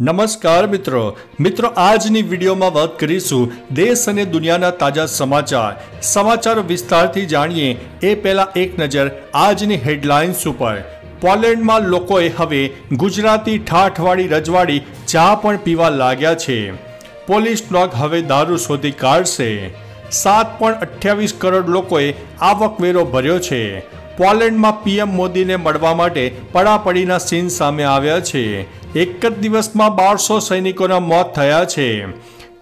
નમસ્કાર મિત્રો. મિત્રો, આજની વિડીયોમાં વાત કરીશું દેશ અને દુનિયાના તાજા સમાચાર. સમાચાર વિસ્તારથી જાણીએ, એ પહેલા એક નજર આજની હેડલાઇન્સ ઉપર. પોલેન્ડમાં લોકોએ હવે ગુજરાતી ઠાઠવાડી રજવાડી ચા પણ પીવા લાગ્યા છે. પોલીસ ડોગ હવે દારૂ શોધી કાઢશે. સાત પણ અઠ્યાવીસ કરોડ લોકોએ આવકવેરો ભર્યો છે. પોલેન્ડમાં પીએમ મોદીને મળવા માટે પડાપડીના સીન સામે આવ્યા છે. એક જ દિવસમાં બારસો સૈનિકોના મોત થયા છે.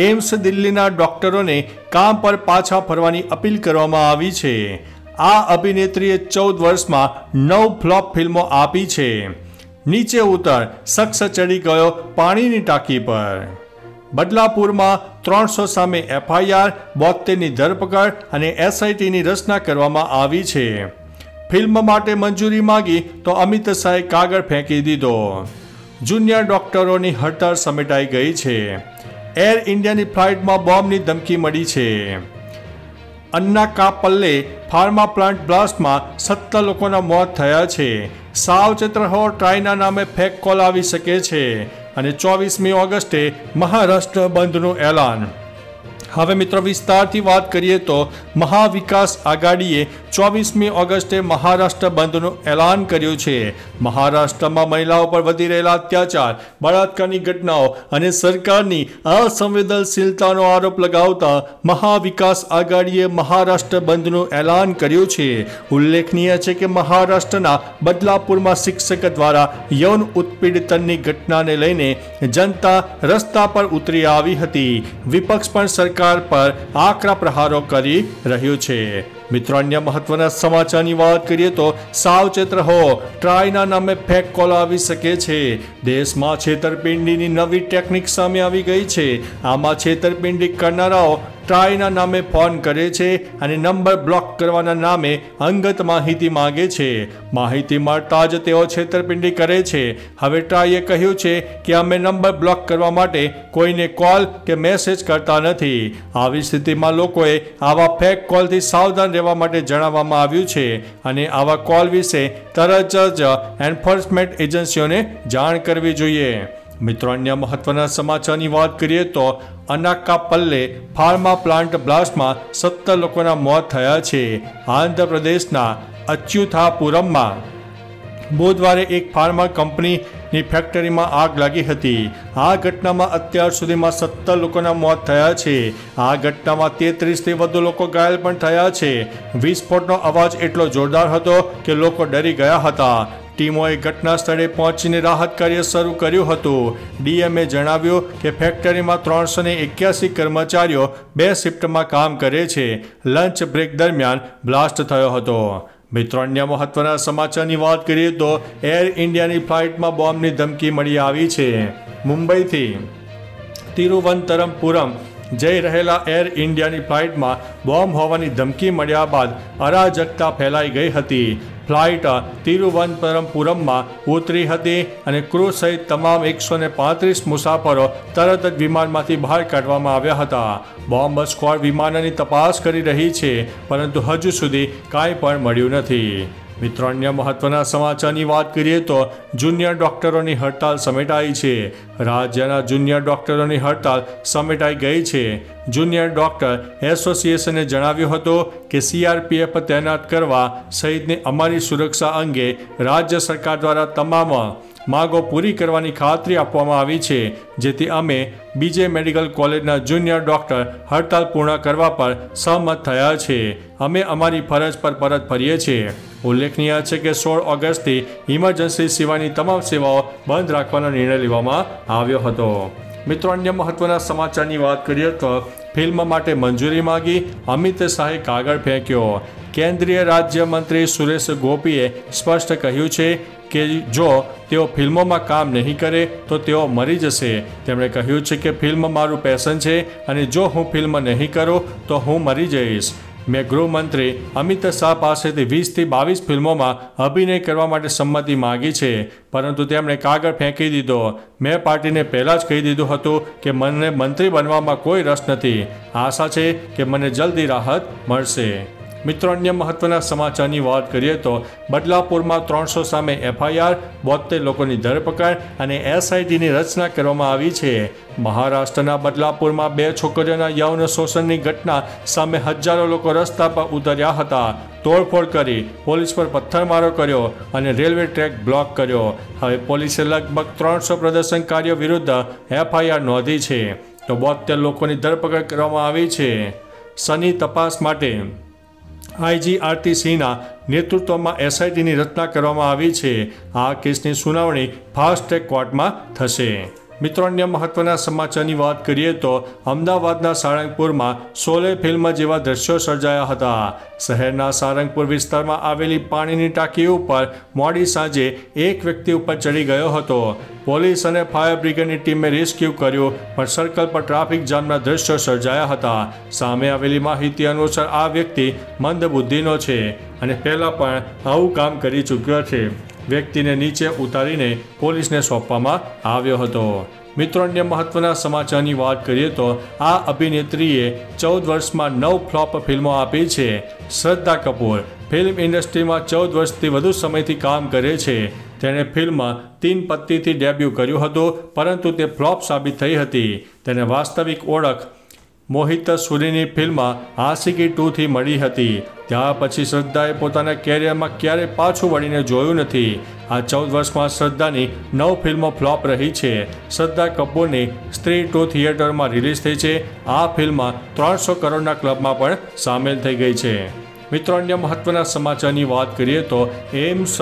એમ્સ દિલ્હીના ડોક્ટરોને કામ પર પાછા ફરવાની અપીલ કરવામાં આવી છે. આ અભિનેત્રીએ ચૌદ વર્ષમાં નવ ફ્લોપ ફિલ્મો આપી છે. નીચે ઉતર, શખ્સ ચડી ગયો પાણીની ટાંકી પર. બદલાપુરમાં ત્રણસો સામે એફઆઈઆર બોતેરની ધરપકડ અને એસઆઈટીની રચના કરવામાં આવી છે. ફિલ્મ માટે મંજૂરી માંગી તો અમિત શાહે કાગળ ફેંકી દીધો. જુનિયર ડોક્ટરોની હડતાળ સમેટાઈ ગઈ છે. એર ઇન્ડિયાની ફ્લાઇટમાં બોમ્બની ધમકી મળી છે. અન્ના કાપલ્લે ફાર્મા પ્લાન્ટ બ્લાસ્ટમાં સત્તર લોકોના મોત થયા છે. સાવચેત રહો ટ્રાયના નામે ફેક કોલ આવી શકે છે. અને ચોવીસમી ઓગસ્ટે મહારાષ્ટ્ર બંધનું એલાન. હવે મિત્રો વિસ્તારથી વાત કરીએ તો મહાવિકાસ આઘાડીએ ચોવીસમી ઓગસ્ટે મહારાષ્ટ્ર બંધનું એલાન કર્યું છે. મહારાષ્ટ્રમાં મહિલાઓ પર વધી રહેલા અત્યાચાર, બળાત્કારની ઘટનાઓ અને સરકારની અસંવેદનશીલતાનો આરોપ લગાવતા મહાવિકાસ આઘાડીએ મહારાષ્ટ્ર બંધનું એલાન કર્યું છે. ઉલ્લેખનીય છે કે મહારાષ્ટ્રના બદલાપુરમાં શિક્ષક દ્વારા યૌન ઉત્પીડનની ઘટનાને લઈને જનતા રસ્તા પર ઉતરી આવી હતી. વિપક્ષ પણ સરકાર પર આકરા પ્રહારો કરી રહ્યું છે. મિત્રો, અન્ય મહત્વના સમાચારની વાત કરીએ તો સાવચેત રહો. ટ્રાયના નામે ફેક કોલ આવી શકે છે. દેશમાં છેતરપિંડીની નવી ટેકનિક સામે આવી ગઈ છે. આમાં છેતરપિંડી કરનારાઓ ટ્રાયના નામે ફોન કરે છે અને નંબર બ્લોક કરવાના નામે અંગત માહિતી માંગે છે. માહિતી મળતા જ તેઓ છેતરપિંડી કરે છે. હવે ટ્રાયે કહ્યું છે કે અમે નંબર બ્લોક કરવા માટે કોઈને કોલ કે મેસેજ કરતા નથી. આવી સ્થિતિમાં લોકોએ આવા ફેક કોલથી સાવધાન રહેવા માટે જણાવવામાં આવ્યું છે અને આવા કોલ વિશે તરત જ એન્ફોર્સમેન્ટ એજન્સીઓને જાણ કરવી જોઈએ. મિત્રો, અન્ય મહત્વના સમાચારની વાત કરીએ તો અનાકાપલ્લે ફાર્મા પ્લાન્ટ બ્લાસ્ટમાં સત્તર લોકોના મોત થયા છે. આંધ્રપ્રદેશના અચ્યુથાપુરમમાં બુધવારે એક ફાર્મા કંપનીની ફેક્ટરીમાં આગ લાગી હતી. આ ઘટનામાં અત્યાર સુધીમાં સત્તર લોકોના મોત થયા છે. આ ઘટનામાં તેત્રીસથી વધુ લોકો ઘાયલ પણ થયા છે. વિસ્ફોટનો અવાજ એટલો જોરદાર હતો કે લોકો ડરી ગયા હતા. ટીમોએ ઘટના સ્થળે પહોંચીને રાહત કાર્ય શરૂ કર્યું હતું. ડીએમએ જણાવ્યું કે ફેક્ટરીમાં ત્રણસો એક્યાસી કર્મચારીઓ બે શિફ્ટમાં કામ કરે છે. લંચ બ્રેક દરમિયાન બ્લાસ્ટ થયો હતો. મિત્રો, અન્ય મહત્વના સમાચારની વાત કરીએ તો એર ઇન્ડિયાની ફ્લાઇટમાં બોમ્બની ધમકી મળી આવી છે. મુંબઈથી તિરુવનંતરમપુરમ જઈ રહેલા એર ઇન્ડિયાની ફ્લાઇટમાં બોમ્બ હોવાની ધમકી મળ્યા બાદ અરાજકતા ફેલાઈ ગઈ હતી. ફ્લાઇટ તિરુવનંતપુરમમાં ઉતરી હતી અને ક્રૂ સહિત તમામ એકસો પાંત્રીસ મુસાફરો તરત જ વિમાનમાંથી બહાર કાઢવામાં આવ્યા હતા. બોમ્બ સ્ક્વોડ વિમાનની તપાસ કરી રહી છે, પરંતુ હજુ સુધી કાંઈ પણ મળ્યું નથી. મિત્રો, અન્ય મહત્વના સમાચારની વાત કરીએ તો જુનિયર ડોક્ટરોની હડતાલ સમેટાઈ છે. રાજ્યના જુનિયર ડોક્ટરોની હડતાલ સમેટાઈ ગઈ છે. જુનિયર ડોક્ટર એસોસિએશને જણાવ્યું હતું કે સીઆરપીએફ તૈનાત કરવા સહિતની અમારી સુરક્ષા અંગે રાજ્ય સરકાર દ્વારા તમામ માગો પૂરી કરવાની ખાતરી આપવામાં આવી છે. જેથી અમે બીજે મેડિકલ કોલેજના જુનિયર ડોક્ટર હડતાલ પૂર્ણ કરવા પર સહમત થયા છે. અમે અમારી ફરજ પર પરત ફરીએ છીએ. ઉલ્લેખનીય છે કે સોળ ઓગસ્ટથી ઇમરજન્સી સિવાયની તમામ સેવાઓ બંધ રાખવાનો નિર્ણય લેવામાં આવ્યો હતો. મિત્રો, અન્ય મહત્વના સમાચારની વાત કરીએ તો ફિલ્મ માટે મંજૂરી માંગી અમિત શાહે કાગળ ફેંક્યો. કેન્દ્રીય રાજ્યમંત્રી સુરેશ ગોપીએ સ્પષ્ટ કહ્યું છે કે જો તેઓ ફિલ્મોમાં કામ નહીં કરે તો તેઓ મરી જશે. તેમણે કહ્યું છે કે ફિલ્મ મારું પેશન છે અને જો હું ફિલ્મ નહીં કરું તો હું મરી જઈશ. મેં ગૃહમંત્રી અમિત શાહ પાસેથી વીસથી બાવીસ ફિલ્મોમાં અભિનય કરવા માટે સંમતિ માગી છે. પરંતુ તેમણે કાગળ ફેંકી દીધો. મેં પાર્ટીને પહેલાં જ કહી દીધું હતું કે મને મંત્રી બનવામાં કોઈ રસ નથી. આશા છે કે મને જલ્દી રાહત મળશે. મિત્રો, અન્ય મહત્વના સમાચારની વાત કરીએ તો બદલાપુરમાં ત્રણસો સામે એફઆઈઆર બોતેર લોકોની ધરપકડ અને એસઆઈટીની રચના કરવામાં આવી છે. મહારાષ્ટ્રના બદલાપુરમાં બે છોકરીઓના યૌન શોષણની ઘટના સામે હજારો લોકો રસ્તા પર ઉતર્યા હતા. તોડફોડ કરી પોલીસ પર પથ્થરમારો કર્યો અને રેલવે ટ્રેક બ્લોક કર્યો. હવે પોલીસે લગભગ ત્રણસો પ્રદર્શનકારીઓ વિરુદ્ધ એફઆઈઆર નોંધી છે. તો બોતેર લોકોની ધરપકડ કરવામાં આવી છે. સની તપાસ માટે આઈજી આરતી સિંહના નેતૃત્વમાં એસઆઈટીની રચના કરવામાં આવી છે. આ કેસની સુનાવણી ફાસ્ટ ટ્રેક કોર્ટમાં થશે. મિત્રો અન્ય મહત્વના સમાચારની વાત કરીએ તો અમદાવાદના સારંગપુરમાં સોલે ફિલ્મ જેવા દ્રશ્યો સર્જાયા હતા. શહેરના સારંગપુર વિસ્તારમાં આવેલી પાણીની ટાંકી ઉપર મોડી સાંજે એક વ્યક્તિ ઉપર ચડી ગયો હતો. પોલીસ અને ફાયર બ્રિગેડની ટીમે રેસ્ક્યુ કર્યું, પણ સર્કલ પર ટ્રાફિક જામના દ્રશ્યો સર્જાયા હતા. સામે આવેલી માહિતી અનુસાર આ વ્યક્તિ મંદબુદ્ધિનો છે અને પહેલાં પણ આવું કામ કરી ચૂક્યો છે. વ્યક્તિને નીચે ઉતારીને પોલીસને સોંપવામાં આવ્યો હતો. મિત્રો અન્ય મહત્વના સમાચારની વાત કરીએ તો આ અભિનેત્રીએ ચૌદ વર્ષમાં નવ ફ્લોપ ફિલ્મો આપી છે. શ્રદ્ધા કપૂર ફિલ્મ ઇન્ડસ્ટ્રીમાં ચૌદ વર્ષથી વધુ સમયથી કામ કરે છે. તેણે ફિલ્મ તીન પત્તીથી ડેબ્યુ કર્યું હતું, પરંતુ તે ફ્લોપ સાબિત થઈ હતી. તેને વાસ્તવિક ઓળખ મોહિત સુરીની ફિલ્મ આશિકી ટુથી મળી હતી. ત્યાર પછી શ્રદ્ધાએ પોતાના કેરિયરમાં ક્યારેય પાછું વળીને જોયું નથી. આ ચૌદ વર્ષમાં શ્રદ્ધાની નવ ફિલ્મો ફ્લોપ રહી છે. શ્રદ્ધા કપૂરની સ્ત્રી ટુ થિયેટરમાં રિલીઝ થઈ છે. આ ફિલ્મ ત્રણસો કરોડના ક્લબમાં પણ સામેલ થઈ ગઈ છે. મિત્રો, અન્ય મહત્વના સમાચારની વાત કરીએ તો એમ્સ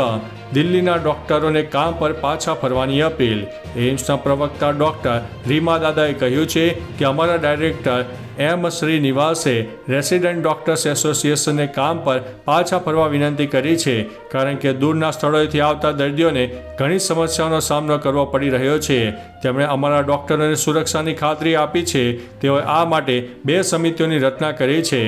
દિલ્હીના ડોક્ટરોને કામ પર પાછા ફરવાની અપીલ. એમ્સના પ્રવક્તા ડોક્ટર રીમા દાદાએ કહ્યું છે કે અમારા ડાયરેક્ટર એમ શ્રીનિવાસે રેસિડેન્ટ ડોક્ટર્સ એસોસિએશનને કામ પર પાછા ફરવા વિનંતી કરી છે, કારણ કે દૂરના સ્થળોએથી આવતા દર્દીઓને ઘણી સમસ્યાઓનો સામનો કરવો પડી રહ્યો છે. તેમણે અમારા ડોક્ટરોને સુરક્ષાની ખાતરી આપી છે, તેઓએ આ માટે બે સમિતિઓની રચના કરી છે.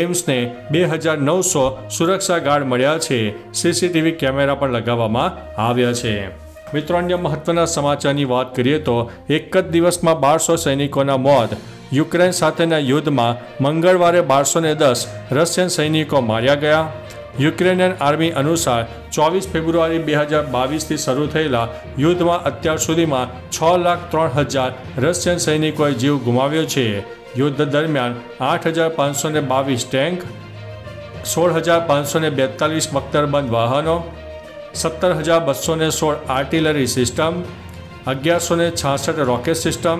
એમ્સને બે હજાર નવસો સુરક્ષા ગાર્ડ મળ્યા છે. સીસીટીવી કેમેરા પણ લગાવવામાં આવ્યા છે. મિત્રો, અન્ય મહત્વના સમાચારની વાત કરીએ તો એક જ દિવસમાં બારસો સૈનિકોના મોત યુક્રેન સાથેના યુદ્ધમાં મંગળવારે બારસો ને દસ રશિયન સૈનિકો માર્યા ગયા. યુક્રેનિયન આર્મી અનુસાર ચોવીસ ફેબ્રુઆરી બે હજાર બાવીસથી શરૂ થયેલા યુદ્ધમાં અત્યાર સુધીમાં છ લાખ ત્રણ હજાર રશિયન સૈનિકોએ જીવ ગુમાવ્યો છે. યુદ્ધ દરમિયાન આઠ હજાર પાંચસો બાવીસ ટેન્ક, સોળ હજાર પાંચસો ને બેતાલીસ બખ્તરબંધ વાહનો, સત્તર હજાર બસો સોળ આર્ટિલરી સિસ્ટમ અગિયારસો છાસઠ રોકેટ સિસ્ટમ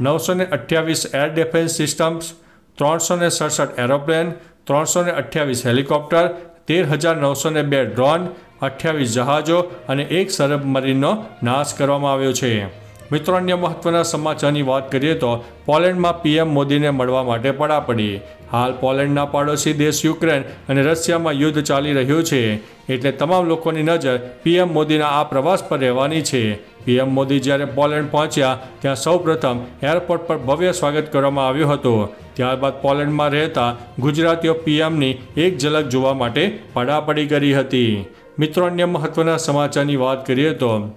નવસો ને અઠ્યાવીસ એર ડિફેન્સ સિસ્ટમ્સ, ત્રણસો ને સડસઠ એરોપ્લેન, ત્રણસો ને અઠ્યાવીસ હેલિકોપ્ટર, તેર હજાર નવસો ને બે ડ્રોન, અઠ્યાવીસ જહાજો અને એક સબમરીનનો નાશ કરવામાં આવ્યો છે. મિત્રો, અન્ય મહત્વના સમાચારની વાત કરીએ તો પોલેન્ડમાં પીએમ મોદીને મળવા માટે પડાપડી. હાલ પોલેન્ડના પાડોશી દેશ યુક્રેન અને રશિયામાં યુદ્ધ ચાલી રહ્યું છે. એટલે તમામ લોકોની નજર પીએમ મોદીના આ પ્રવાસ પર રહેવાની છે. પીએમ મોદી જ્યારે પોલેન્ડ પહોંચ્યા, ત્યાં સૌપ્રથમ એરપોર્ટ પર ભવ્ય સ્વાગત કરવામાં આવ્યું હતું. ત્યારબાદ પોલેન્ડમાં રહેતા ગુજરાતીઓ પીએમની એક ઝલક જોવા માટે પડાપડી કરી હતી. મિત્રો, અન્ય મહત્વના સમાચારની વાત કરીએ તો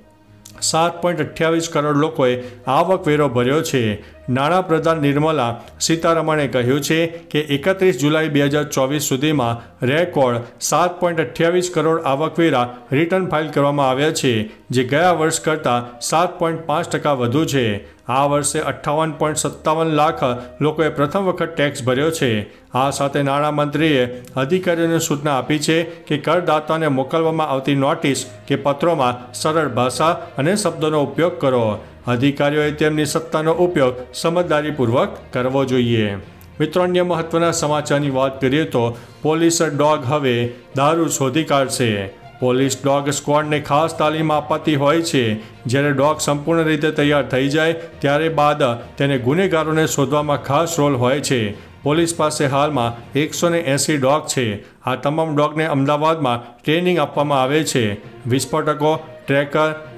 સાત પોઈન્ટ અઠ્યાવીસ કરોડ લોકોએ આવકવેરો ભર્યો છે. નાણાપ્રધાન નિર્મલા સીતારમણે કહ્યું છે કે એકત્રીસ જુલાઈ બે હજાર ચોવીસ સુધીમાં રેકોર્ડ સાત પોઈન્ટ અઠ્યાવીસ કરોડ આવકવેરા રિટર્ન ફાઇલ કરવામાં આવ્યા છે, જે ગયા વર્ષ કરતાં સાત પોઈન્ટ પાંચ ટકા વધુ છે. આ વર્ષે અઠ્ઠાવન પોઈન્ટ સત્તાવન લાખ લોકોએ પ્રથમ વખત ટેક્સ ભર્યો છે. આ સાથે નાણામંત્રીએ અધિકારીઓને સૂચના આપી છે કે કરદાતાને મોકલવામાં આવતી નોટિસ કે પત્રોમાં સરળ ભાષા અને શબ્દોનો ઉપયોગ કરો. અધિકારીઓએ તેમની સત્તાનો ઉપયોગ સમજદારીપૂર્વક કરવો જોઈએ. મિત્રો, અન્ય મહત્વના સમાચારની વાત કરીએ તો પોલીસ ડોગ હવે દારૂ શોધી કાઢશે. પોલીસ ડોગ સ્ક્વોડને ખાસ તાલીમ આપવાતી હોય છે. જ્યારે ડોગ સંપૂર્ણ રીતે તૈયાર થઈ જાય, ત્યારે બાદ તેને ગુનેગારોને શોધવામાં ખાસ રોલ હોય છે. પોલીસ પાસે હાલમાં એકસો ને એંસી ડોગ છે. આ તમામ ડોગને અમદાવાદમાં ટ્રેનિંગ આપવામાં આવે છે. વિસ્ફોટકો, ટ્રેકર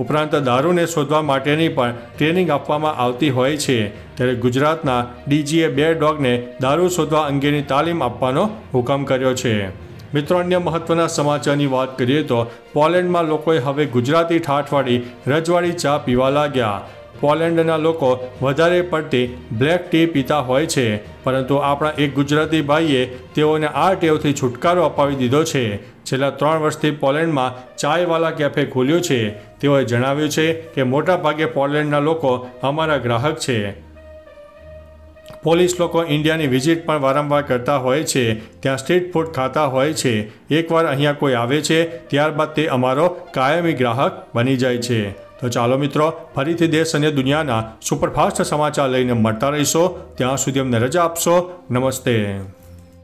ઉપરાંત દારૂને શોધવા માટેની પણ ટ્રેનિંગ આપવામાં આવતી હોય છે. ત્યારે ગુજરાતના ડીજીએ બે ડોગને દારૂ શોધવા અંગેની તાલીમ આપવાનો હુકમ કર્યો છે. મિત્રો, અન્ય મહત્વના સમાચારની વાત કરીએ તો પોલેન્ડમાં લોકોએ હવે ગુજરાતી ઠાઠવાડી રજવાડી ચા પીવા લાગ્યા. પોલેન્ડના લોકો વધારે પડતી બ્લેક ટી પીતા હોય છે. પરંતુ આપણા એક ગુજરાતી ભાઈએ તેઓને આ ટેવથી છુટકારો અપાવી દીધો છે. છેલ્લા ત્રણ વર્ષથી પોલેન્ડમાં ચાયવાલા કેફે ખોલ્યું છે. તેઓએ જણાવ્યું છે કે મોટાભાગે પોલેન્ડના લોકો અમારા ગ્રાહક છે. પોલીસ લોકો ઇન્ડિયાની વિઝિટ પણ વારંવાર કરતા હોય છે. ત્યાં સ્ટ્રીટ ફૂડ ખાતા હોય છે. એકવાર અહીંયા કોઈ આવે છે, ત્યારબાદ તે અમારો કાયમી ગ્રાહક બની જાય છે. તો ચાલો મિત્રો, ફરીથી દેશ અને દુનિયાના સુપરફાસ્ટ સમાચાર લઈને મળતા રહીશો. ત્યાં સુધી અમને રજા આપશો. નમસ્તે.